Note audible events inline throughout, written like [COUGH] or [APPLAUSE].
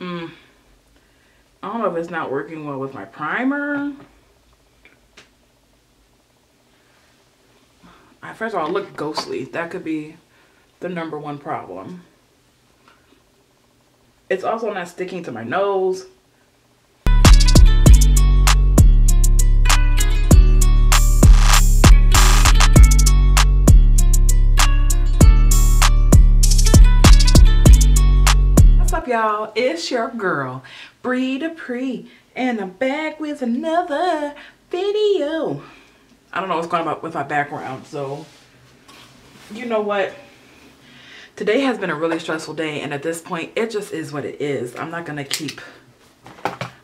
Mm, I don't know if it's not working well with my primer. First of all, look ghostly. That could be the number one problem. It's also not sticking to my nose. Y'all. It's your girl Bri Dupre and I'm back with another video. I don't know what's going on with my background so you know what? Today has been a really stressful day and at this point it just is what it is. I'm not gonna keep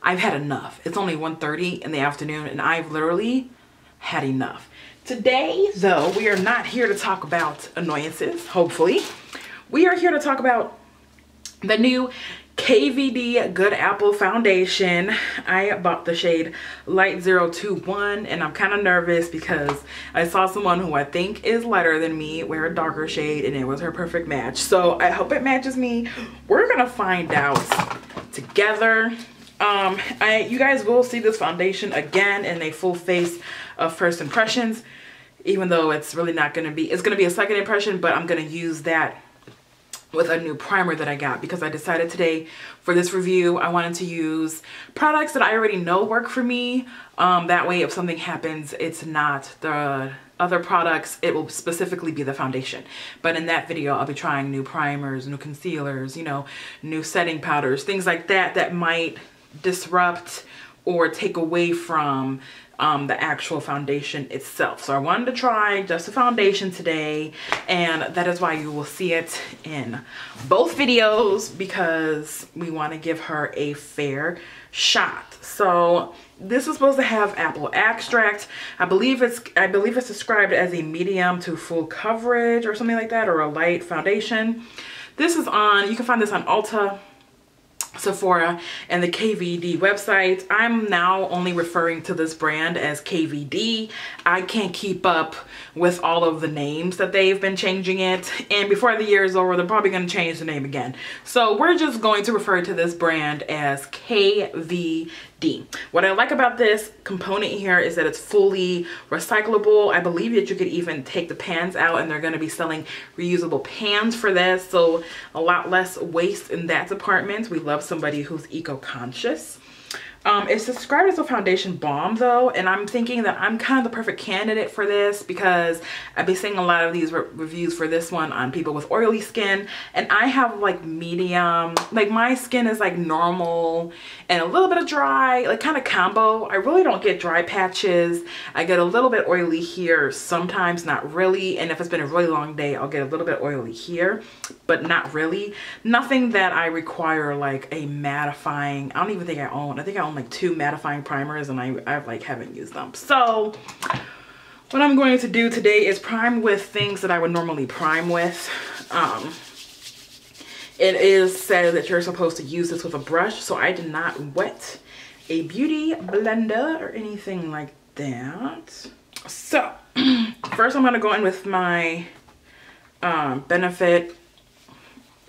I've had enough. It's only 1:30 in the afternoon and I've literally had enough. Today though we are not here to talk about annoyances hopefully. We are here to talk about the new KVD Good Apple Foundation. I bought the shade Light 021 and I'm kind of nervous because I saw someone who I think is lighter than me wear a darker shade and it was her perfect match. So I hope it matches me. We're gonna find out together. Um, I, you guys will see this foundation again in a full face of first impressions even though it's really not gonna be, it's gonna be a second impression, but I'm gonna use that with a new primer that I got because I decided today for this review I wanted to use products that I already know work for me. Um, that way if something happens it's not the other products it will specifically be the foundation. But in that video I'll be trying new primers new concealers you know new setting powders things like that that might disrupt or take away from um, the actual foundation itself. So I wanted to try just the foundation today and that is why you will see it in both videos because we want to give her a fair shot. So this is supposed to have apple extract. I believe it's I believe it's described as a medium to full coverage or something like that or a light foundation. This is on, you can find this on Ulta Sephora and the KVD website. I'm now only referring to this brand as KVD. I can't keep up with all of the names that they've been changing it. And before the year is over, they're probably going to change the name again. So we're just going to refer to this brand as KVD. What I like about this component here is that it's fully recyclable. I believe that you could even take the pans out and they're going to be selling reusable pans for this. So a lot less waste in that department. We love somebody who's eco-conscious. Um, it's described as a foundation balm though, and I'm thinking that I'm kind of the perfect candidate for this because I've been seeing a lot of these re reviews for this one on people with oily skin, and I have like medium, like my skin is like normal and a little bit of dry, like kind of combo. I really don't get dry patches. I get a little bit oily here, sometimes not really, and if it's been a really long day, I'll get a little bit oily here, but not really. Nothing that I require like a mattifying, I don't even think I own, I think I own like two mattifying primers and I, I like haven't used them. So what I'm going to do today is prime with things that I would normally prime with. Um, it is said that you're supposed to use this with a brush, so I did not wet a beauty blender or anything like that. So [CLEARS THROAT] first I'm gonna go in with my um, Benefit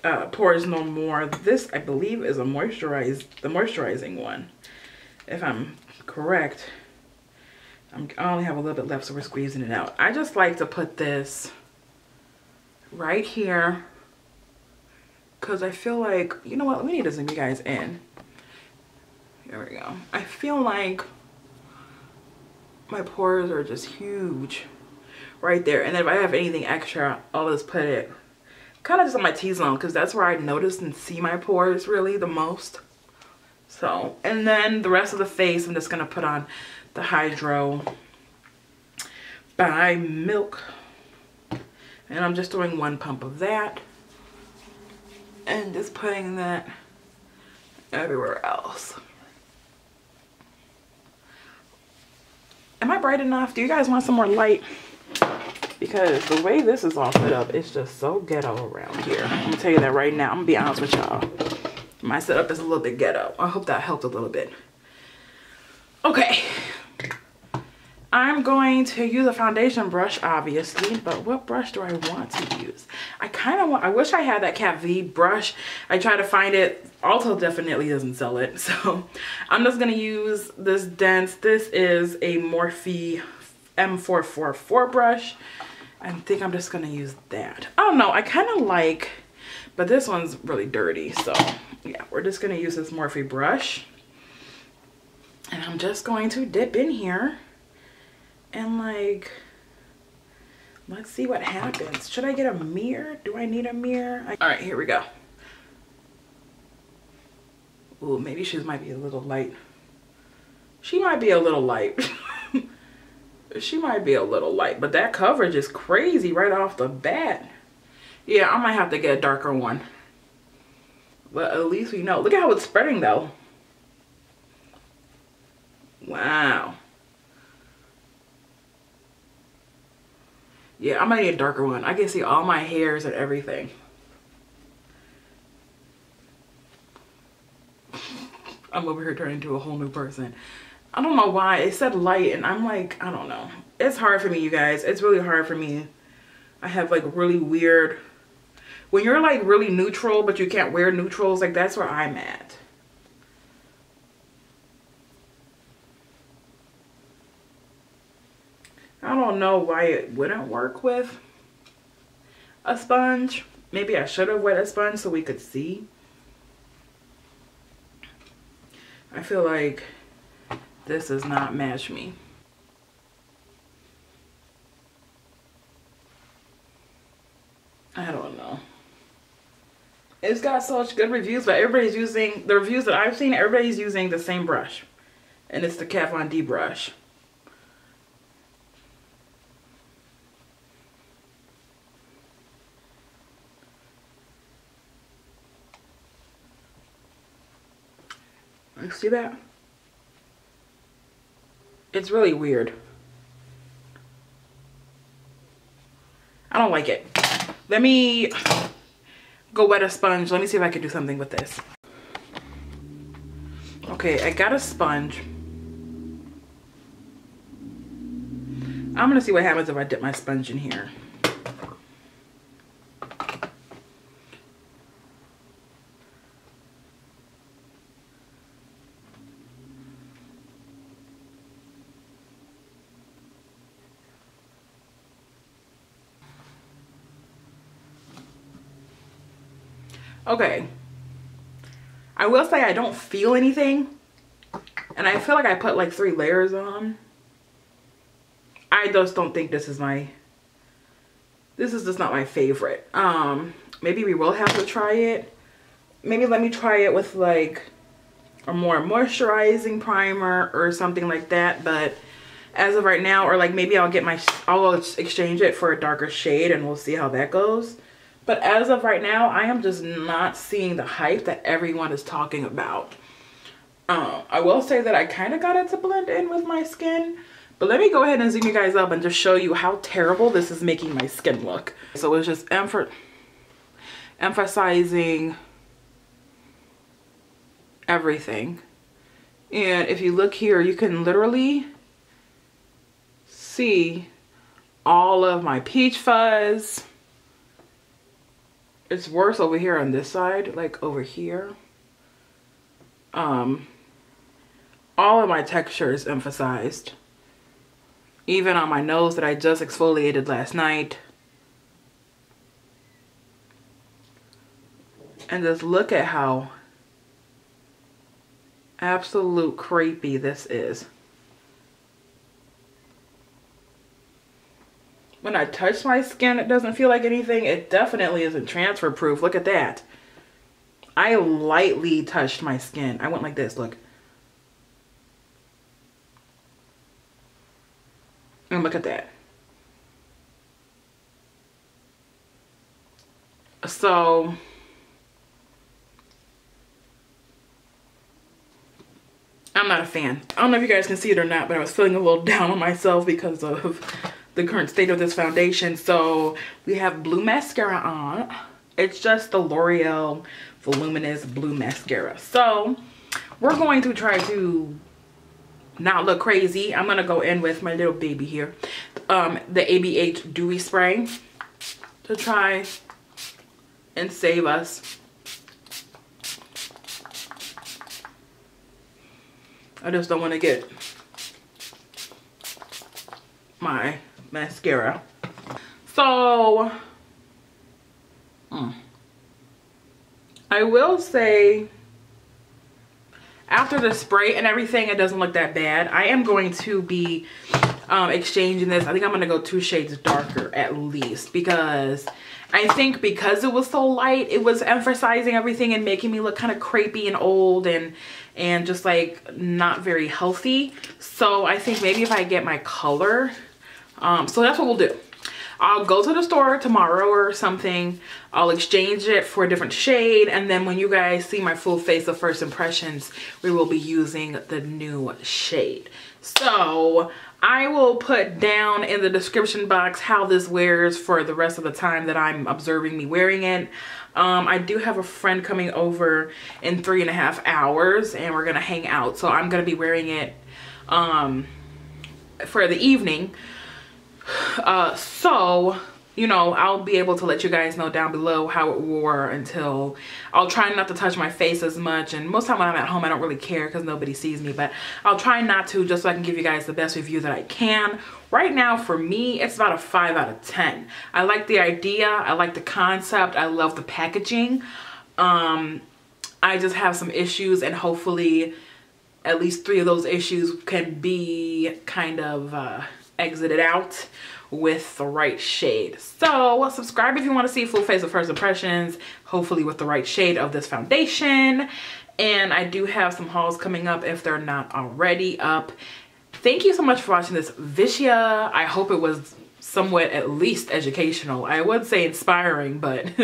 uh, Pores No More. This I believe is a moisturize, the moisturizing one if I'm correct. I'm, I only have a little bit left, so we're squeezing it out. I just like to put this right here because I feel like, you know what, let me need to zoom you guys in. There we go. I feel like my pores are just huge right there. And then if I have anything extra, I'll just put it kind of just on my T-zone because that's where I notice and see my pores really the most. So, and then the rest of the face, I'm just to put on the Hydro by Milk. And I'm just doing one pump of that. And just putting that everywhere else. Am I bright enough? Do you guys want some more light? Because the way this is all set up, it's just so ghetto around here. I'm to tell you that right now. I'm to be honest with y'all my setup is a little bit ghetto. I hope that helped a little bit. Okay. I'm going to use a foundation brush, obviously, but what brush do I want to use? I kind of want, I wish I had that Kat V brush. I tried to find it. Ulta definitely doesn't sell it. [LAUGHS] So I'm just going to use this dense. This is a Morphe M444 brush. I think I'm just going to use that. I don't know. I kind of like, but this one's really dirty. So yeah, we're just to use this Morphe brush. And I'm just going to dip in here and like let's see what happens. Should i get a mirror? Do i need a mirror? All right here we go. Ooh, maybe she might be a little light. She might be a little light. [LAUGHS] She might be a little light but that coverage is crazy right off the bat. Yeah i might have to get a darker one but at least we know look at how it's spreading though wow Yeah, I might need a darker one. I can see all my hairs and everything. [LAUGHS] I'm over here turning into a whole new person. I don't know why. It said light and I'm like, I don't know. It's hard for me, you guys. It's really hard for me. I have like really weird... When you're like really neutral, but you can't wear neutrals, like that's where I'm at. I don't know why it wouldn't work with a sponge. Maybe I should have wet a sponge so we could see. I feel like this does not match me. I don't know. It's got such good reviews, but everybody's using, the reviews that I've seen, everybody's using the same brush. And it's the Kat Von D brush. You See that? It's really weird. I don't like it. Let me go wet a sponge. Let me see if I can do something with this. Okay, I got a sponge. I'm gonna see what happens if I dip my sponge in here. Okay. I will say I don't feel anything. And I feel like I put like three layers on. I just don't think this is my, this is just not my favorite. Um, maybe we will have to try it. Maybe let me try it with like a more moisturizing primer or something like that. But as of right now, or like maybe I'll get my, I'll exchange it for a darker shade and we'll see how that goes. But as of right now, I am just not seeing the hype that everyone is talking about. Um, I will say that I kind of got it to blend in with my skin. But let me go ahead and zoom you guys up and just show you how terrible this is making my skin look. So it's just emph emphasizing everything. And if you look here, you can literally see all of my peach fuzz it's worse over here on this side, like over here. Um, all of my texture is emphasized. Even on my nose that I just exfoliated last night. And just look at how absolute crepey this is. When I touch my skin, it doesn't feel like anything. It definitely isn't transfer proof. Look at that. I lightly touched my skin. I went like this, look. And look at that. So, I'm not a fan. I don't know if you guys can see it or not, but I was feeling a little [LAUGHS] down on myself because of the current state of this foundation. So we have blue mascara on. It's just the L'Oreal Voluminous Blue Mascara. So we're going to try to not look crazy, I'm gonna go in with my little baby here. Um, the ABH Dewy Spray to try and save us. I just don't want to get my mascara. So, mm, I will say after the spray and everything, it doesn't look that bad. I am going to be um, exchanging this. I think I'm going to go two shades darker at least because I think because it was so light, it was emphasizing everything and making me look kind of crepey and old and and just like not very healthy. So I think maybe if I get my color, um, so that's what we'll do. I'll go to the store tomorrow or something. I'll exchange it for a different shade. And then when you guys see my full face of first impressions, we will be using the new shade. So I will put down in the description box how this wears for the rest of the time that I'm observing me wearing it. Um, I do have a friend coming over in three and a half hours and we're gonna hang out. So I'm gonna be wearing it um, for the evening uh, so you know i'll be able to let you guys know down below how it wore until i'll try not to touch my face as much. And most time when i'm at home i don't really care because nobody sees me. But i'll try not to just so i can give you guys the best review that i can. Right now for me it's about a five out of ten. I like the idea. I like the concept. I love the packaging. Um i just have some issues and hopefully at least three of those issues can be kind of uh exited out with the right shade. So subscribe if you want to see full face of first impressions, hopefully with the right shade of this foundation. And I do have some hauls coming up if they're not already up. Thank you so much for watching this Vishia. I hope it was somewhat at least educational. I would say inspiring, but [LAUGHS]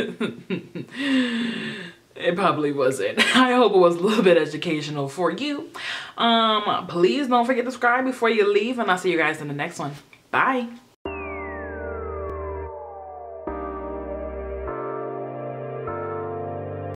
it probably wasn't. [LAUGHS] I hope it was a little bit educational for you. Um, please don't forget to subscribe before you leave and I'll see you guys in the next one. Bye.